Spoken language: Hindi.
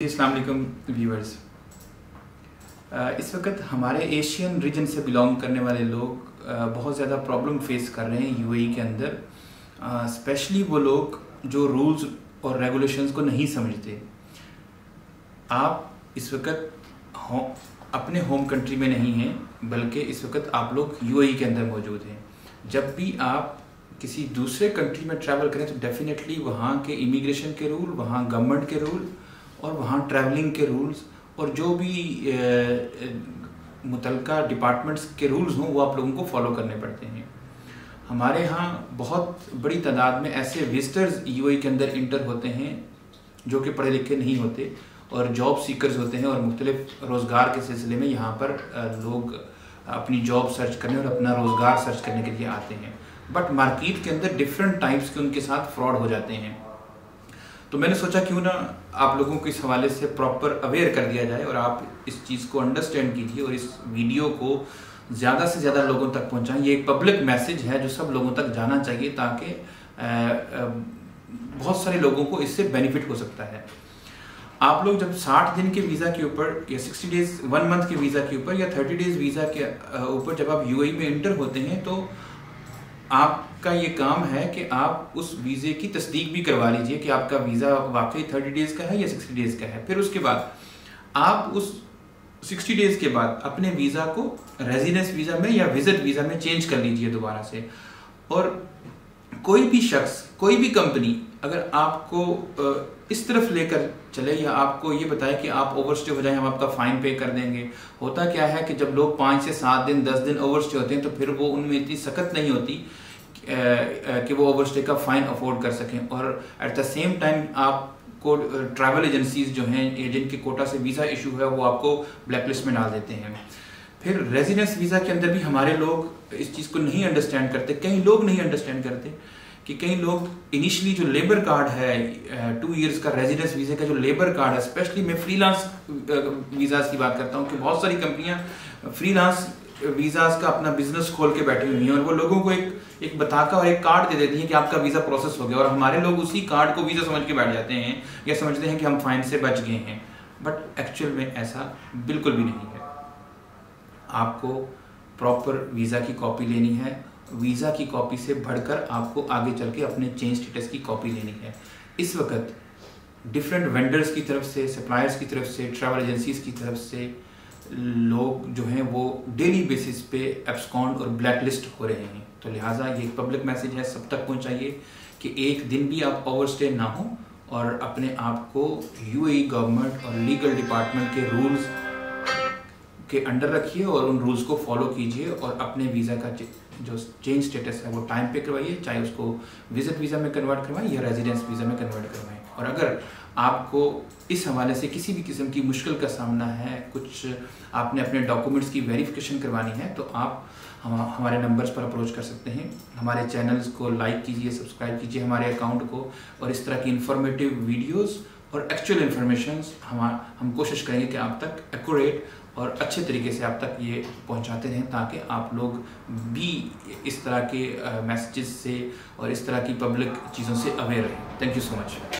असलम व्यूअर्स इस वक्त हमारे एशियन रीजन से बिलोंग करने वाले लोग बहुत ज़्यादा प्रॉब्लम फेस कर रहे हैं यूएई के अंदर. स्पेशली वो लोग जो रूल्स और रेगुलेशंस को नहीं समझते. आप इस वक्त हो, अपने होम कंट्री में नहीं हैं बल्कि इस वक्त आप लोग यूएई के अंदर मौजूद हैं. जब भी आप किसी दूसरे कंट्री में ट्रैवल करें तो डेफिनेटली वहाँ के इमिग्रेशन के रूल वहाँ गवर्नमेंट के रूल और वहाँ ट्रैवलिंग के रूल्स और जो भी मुतलका डिपार्टमेंट्स के रूल्स हों, वो आप लोगों को फॉलो करने पड़ते हैं। हमारे यहाँ बहुत बड़ी तादाद में ऐसे विजिटर्स यू के अंदर इंटर होते हैं, जो कि पढ़े लिखे नहीं होते और जॉब सीकर्स होते हैं और मुख्तलिफ़ रोज़गार के सिलसिले में यहाँ पर लोग अपनी जॉब सर्च करने और अपना रोज़गार सर्च करने के लिए आते हैं। बट मार्केट के अंदर डिफरेंट टाइप्स के उनके साथ फ्रॉड हो जाते हैं। तो मैंने सोचा क्यों ना आप लोगों को इस हवाले से प्रॉपर अवेयर कर दिया जाए और आप इस चीज़ को अंडरस्टैंड कीजिए और इस वीडियो को ज़्यादा से ज़्यादा लोगों तक पहुंचाएँ। ये एक पब्लिक मैसेज है जो सब लोगों तक जाना चाहिए ताकि बहुत सारे लोगों को इससे बेनिफिट हो सकता है। आप लोग जब 60 दिन के वीज़ा के ऊपर या 60 डेज़ वन मंथ के वीज़ा के ऊपर या 30 डेज़ वीज़ा के ऊपर जब आप यूएई में इंटर होते हैं तो आपका ये काम है कि आप उस वीज़े की तस्दीक भी करवा लीजिए कि आपका वीज़ा वाकई थर्टी डेज़ का है या सिक्सटी डेज़ का है। फिर उसके बाद आप उस सिक्सटी डेज़ के बाद अपने वीज़ा को रेजिडेंस वीज़ा में या विज़िट वीज़ा में चेंज कर लीजिए दोबारा से। और कोई भी शख्स, कोई भी कंपनी अगर आपको इस तरफ़ लेकर चले या आपको ये बताए कि आप ओवरस्टे हो जाए, हम आपका फाइन पे कर देंगे। होता क्या है कि जब लोग पाँच से सात दिन, दस दिन ओवरस्टे होते हैं तो फिर वो उनमें इतनी सख्त नहीं होती कि वो ओवरस्टे का फाइन अफोर्ड कर सकें। और एट द सेम टाइम आप को ट्रैवल एजेंसीज जो हैं जिनके कोटा से वीज़ा इशू है, वो आपको ब्लैकलिस्ट में डाल देते हैं। फिर रेजिडेंस वीज़ा के अंदर भी हमारे लोग इस चीज़ को नहीं अंडरस्टैंड करते कई लोग नहीं अंडरस्टैंड करते कि कई लोग इनिशियली जो लेबर कार्ड है टू इयर्स का रेजिडेंस वीज़े का जो लेबर कार्ड है स्पेशली मैं फ्रीलांस वीज़ाज की बात करता हूँ कि बहुत सारी कंपनियाँ फ्रीलांस वीज़ाज का अपना बिज़नेस खोल के बैठी हुई हैं और वो लोगों को एक एक बताका और एक कार्ड दे देती हैं कि आपका वीज़ा प्रोसेस हो गया और हमारे लोग उसी कार्ड को वीज़ा समझ के बैठ जाते हैं या समझते हैं कि हम फाइन से बच गए हैं। बट एक्चुअल में ऐसा बिल्कुल भी नहीं है। आपको प्रॉपर वीज़ा की कॉपी लेनी है। वीज़ा की कॉपी से बढ़कर आपको आगे चल के अपने चेंज स्टेटस की कॉपी लेनी है। इस वक्त डिफरेंट वेंडर्स की तरफ़ से सप्लायर्स की तरफ़ से ट्रैवल एजेंसीज की तरफ़ से लोग जो हैं वो डेली बेसिस पे एब्सकॉन्ड और ब्लैक लिस्ट हो रहे हैं। तो लिहाजा ये पब्लिक मैसेज है, सब तक पहुंचाइए कि एक दिन भी आप ओवर स्टे ना हो और अपने आप को यूएई गवर्नमेंट और लीगल डिपार्टमेंट के रूल्स के अंडर रखिए और उन रूल्स को फॉलो कीजिए और अपने वीज़ा का जो चेंज स्टेटस है वो टाइम पे करवाइए, चाहे उसको विज़िट वीज़ा में कन्वर्ट करवाएँ या रेजिडेंस वीज़ा में कन्वर्ट करवाएँ। और अगर आपको इस हवाले से किसी भी किस्म की मुश्किल का सामना है, कुछ आपने अपने डॉक्यूमेंट्स की वेरिफिकेशन करवानी है तो आप हम, हमारे नंबर्स पर अप्रोच कर सकते हैं। हमारे चैनल्स को लाइक कीजिए सब्सक्राइब कीजिए हमारे अकाउंट को और इस तरह की इंफॉर्मेटिव वीडियोस और एक्चुअल इन्फॉर्मेशन हम हम कोशिश करेंगे कि आप तक एक्यूरेट और अच्छे तरीके से आप तक ये पहुंचाते रहें ताकि आप लोग भी इस तरह के मैसेजेस से और इस तरह की पब्लिक चीज़ों से अवेयर रहें। Thank you so much